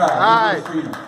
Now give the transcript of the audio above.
Right. All right.